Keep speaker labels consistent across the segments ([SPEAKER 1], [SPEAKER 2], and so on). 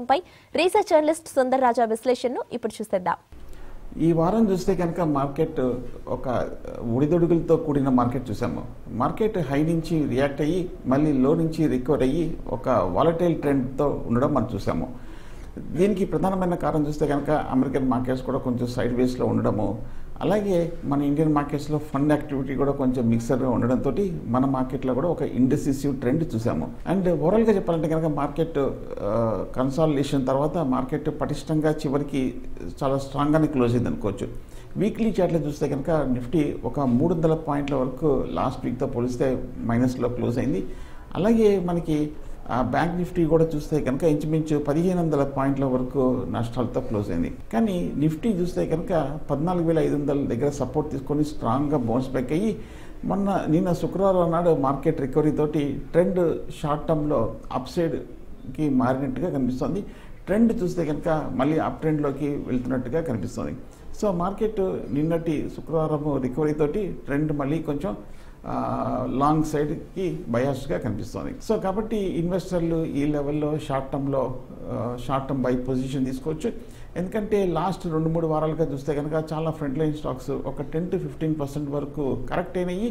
[SPEAKER 1] పై research journalist Sundar Raja విశ్లేషణను ఇప్పుడు చూసేద్దాం.
[SPEAKER 2] ఈ వారం చూస్తే కనుక మార్కెట్ ఒక ఒడిదొడుగులతో కూడిన మార్కెట్ చూసాము. మార్కెట్ హై నుంచి రియాక్ట్ అయ్యి మళ్ళీ లో నుంచి రికవర్ అయ్యి ఒక వాలటైల్ ట్రెండ్తో ఉండడం మనం చూసాము. దీనికి ప్రధానమైన కారణం చూస్తే కనుక అమెరికన్ మార్కెట్స్ కూడా కొంచెం సైడ్ వేస్లో ఉండడము. అలాగే మన ఇండియన్ మార్కెట్స్లో ఫండ్ యాక్టివిటీ కూడా కొంచెం మిక్సర్గా ఉండడంతో మన మార్కెట్లో కూడా ఒక ఇండెసిసివ్ ట్రెండ్ చూసాము. అండ్ ఓవరాల్గా చెప్పాలంటే కనుక మార్కెట్ కన్సాలిడేషన్ తర్వాత మార్కెట్ పటిష్టంగా చివరికి చాలా స్ట్రాంగ్గానే క్లోజ్ అయింది అనుకోవచ్చు. వీక్లీ చార్ట్లో చూస్తే కనుక నిఫ్టీ ఒక మూడు వందల పాయింట్ల వరకు లాస్ట్ వీక్తో పోలిస్తే మైనస్లో క్లోజ్ అయింది. అలాగే మనకి ఆ బ్యాంక్ నిఫ్టీ కూడా చూస్తే కనుక ఇంచుమించు పదిహేను వందల పాయింట్ల వరకు నష్టాలతో క్లోజ్ అయింది. కానీ నిఫ్టీ చూస్తే కనుక పద్నాలుగు వేల ఐదు వందల దగ్గర సపోర్ట్ తీసుకొని స్ట్రాంగ్గా బౌన్స్ బ్యాక్ అయ్యి మొన్న నిన్న శుక్రవారం నాడు మార్కెట్ రికవరీ తోటి ట్రెండ్ షార్ట్ టర్మ్లో అప్ సైడ్కి మారినట్టుగా కనిపిస్తుంది. ట్రెండ్ చూస్తే కనుక మళ్ళీ అప్ ట్రెండ్లోకి వెళ్తున్నట్టుగా కనిపిస్తుంది. సో మార్కెట్ నిన్నటి శుక్రవారం రికవరీ తోటి ట్రెండ్ మళ్ళీ కొంచెం లాంగ్ సైడ్కి బయాస్గా కనిపిస్తుంది. సో కాబట్టి ఇన్వెస్టర్లు ఈ లెవెల్లో షార్ట్ టర్మ్లో షార్ట్ టర్మ్ బై పొజిషన్ తీసుకోవచ్చు. ఎందుకంటే లాస్ట్ రెండు మూడు వారాలుగా చూస్తే కనుక చాలా ఫ్రంట్ లైన్ స్టాక్స్ ఒక టెన్ టు ఫిఫ్టీన్ పర్సెంట్ వరకు కరెక్ట్ అయినాయి.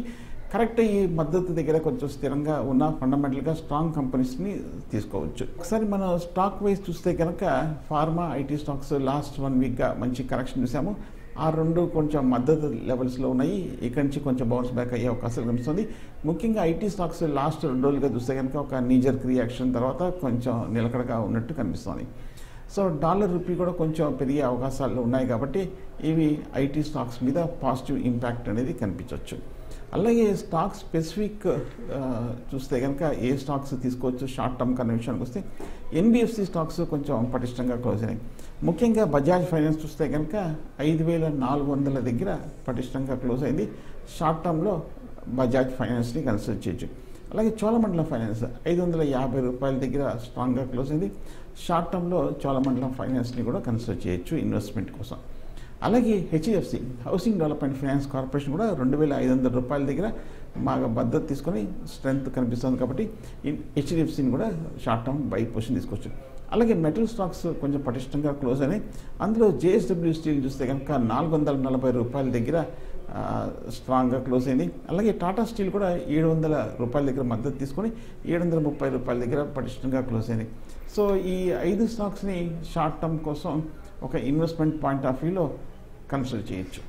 [SPEAKER 2] కరెక్ట్ అయ్యి మద్దతు దగ్గర కొంచెం స్థిరంగా ఉన్న ఫండమెంటల్గా స్ట్రాంగ్ కంపెనీస్ని తీసుకోవచ్చు. ఒకసారి మనం స్టాక్ వైజ్ చూస్తే కనుక pharma IT stocks last one వీక్గా మంచి కరెక్షన్ చూసాము. ఆ రెండు కొంచెం మద్దతు లెవెల్స్లో ఉన్నాయి. ఇక్కడి నుంచి కొంచెం బౌన్స్ బ్యాక్ అయ్యే అవకాశాలు కనిపిస్తుంది. ముఖ్యంగా ఐటీ స్టాక్స్ లాస్ట్ రెండు రోజులుగా చూస్తే కనుక ఒక నీజర్ రియాక్షన్ తర్వాత కొంచెం నిలకడగా ఉన్నట్టు కనిపిస్తుంది. సో డాలర్ రూపీ కూడా కొంచెం పెరిగే అవకాశాలు ఉన్నాయి కాబట్టి ఇవి ఐటీ స్టాక్స్ మీద పాజిటివ్ ఇంపాక్ట్ అనేది కనిపించవచ్చు. అలాగే స్టాక్ స్పెసిఫిక్ చూస్తే కనుక ఏ స్టాక్స్ తీసుకోవచ్చు? షార్ట్ టర్మ్ కన్న విషయానికి వస్తే ఎన్బిఎఫ్సి స్టాక్స్ కొంచెం పటిష్టంగా క్లోజ్ అయినాయి. ముఖ్యంగా బజాజ్ ఫైనాన్స్ చూస్తే కనుక ఐదు వేల నాలుగు వందల దగ్గర పటిష్టంగా క్లోజ్ అయింది. షార్ట్ టర్మ్లో బజాజ్ ఫైనాన్స్ని కన్సిడర్ చేయొచ్చు. అలాగే చోళమండలం ఫైనాన్స్. ఐదు వందల యాభై రూపాయల దగ్గర స్ట్రాంగ్గా క్లోజ్ అయింది. షార్ట్ టర్మ్లో చోళమండలం ఫైనాన్స్ని కూడా కన్సిడర్ చేయొచ్చు ఇన్వెస్ట్మెంట్ కోసం. అలాగే HDFC housing development finance corporation కూడా రెండు వేల ఐదు వందల రూపాయల దగ్గర బాగా భద్రత తీసుకొని స్ట్రెంగ్త్ కనిపిస్తుంది కాబట్టి హెచ్డిఎఫ్సిని కూడా షార్ట్ టర్మ్ బై పొజిషన్ తీసుకోవచ్చు. అలాగే మెటల్ స్టాక్స్ కొంచెం పటిష్టంగా క్లోజ్ అయినాయి. అందులో జేఎస్డబ్ల్యూ స్టీల్ చూస్తే కనుక నాలుగు వందల నలభై రూపాయల దగ్గర స్ట్రాంగ్గా క్లోజ్ అయింది. అలాగే టాటా స్టీల్ కూడా ఏడు వందల రూపాయల దగ్గర మద్దతు తీసుకొని ఏడు వందల ముప్పై రూపాయల దగ్గర పటిష్టంగా క్లోజ్ అయింది. సో ఈ ఐదు స్టాక్స్ని షార్ట్ టర్మ్ కోసం ఒక ఇన్వెస్ట్మెంట్ పాయింట్ ఆఫ్ వ్యూలో కన్సిడర్ చేయొచ్చు.